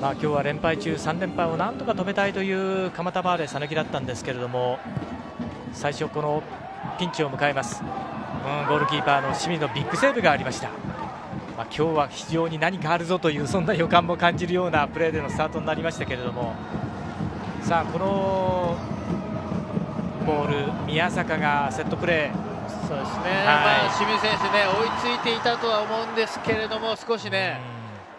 まあ、今日は連敗中3連敗をなんとか止めたいという蒲田バーレ讃岐だったんですけれども最初、このピンチを迎えます、うん、ゴールキーパーの清水のビッグセーブがありました、まあ、今日は非常に何かあるぞというそんな予感も感じるようなプレーでのスタートになりましたけれども。さあこのボール宮坂がセットプレー。そうですね、はい、まあ、清水選手ね追いついていたとは思うんですけれども少しね、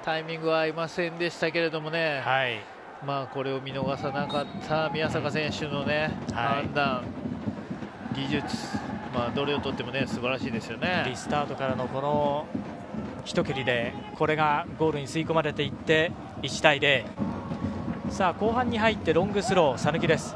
タイミングは合いませんでしたけれどもね、はい、まあ、これを見逃さなかった宮坂選手のね、判断、技術、まあ、どれをとってもね素晴らしいですよね。リスタートからのこの一蹴りでこれがゴールに吸い込まれていって1対0さあ後半に入ってロングスロー讃岐です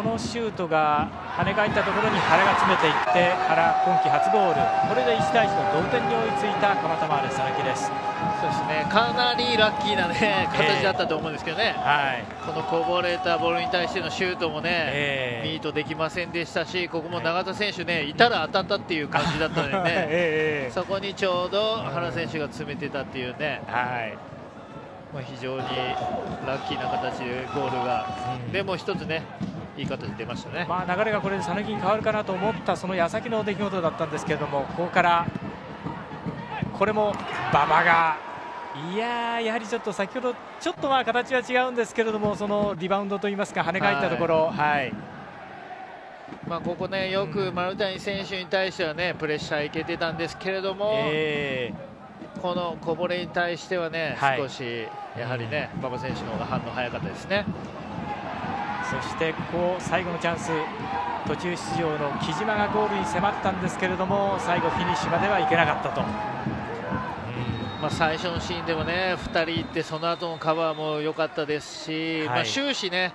このシュートが跳ね返ったところに原が詰めていって原今季初ゴール。これで1対1の同点に追いついた蒲田マーレ佐々木です。そうですね。かなりラッキーな、ね、形だったと思うんですけどね、えー、はい、このこぼれたボールに対してのシュートもね、えー、ミートできませんでしたしここも永田選手ねいたら当たったっていう感じだったのでね、えー、そこにちょうど原選手が詰めてたっていうね、はい。まあ、非常にラッキーな形でゴールが、うん、でも一つねいい形出ましたね、まあ、流れがこれで佐野に変わるかなと思ったその矢先の出来事だったんですけれどもここからこれも馬場がいややはりちょっと先ほどちょっとまあ形は違うんですけれどもそのリバウンドといいますか跳ね返ったところ。はい、はいまあ、ここねよく丸谷選手に対してはねプレッシャーいけてたんですけれども、えー、このこぼれに対してはね、少しやはりね馬場選手の方が反応早かったですね。そしてこう最後のチャンス途中出場の木島がゴールに迫ったんですけれども最後フィニッシュまではいけなかったと。まあ、最初のシーンでもね2人いってその後のカバーも良かったですし、はい、まあ、終始ね、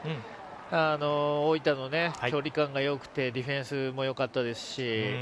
うん、あの大分のね、はい、距離感が良くてディフェンスも良かったですし。